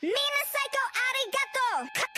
みんな最高ありがとう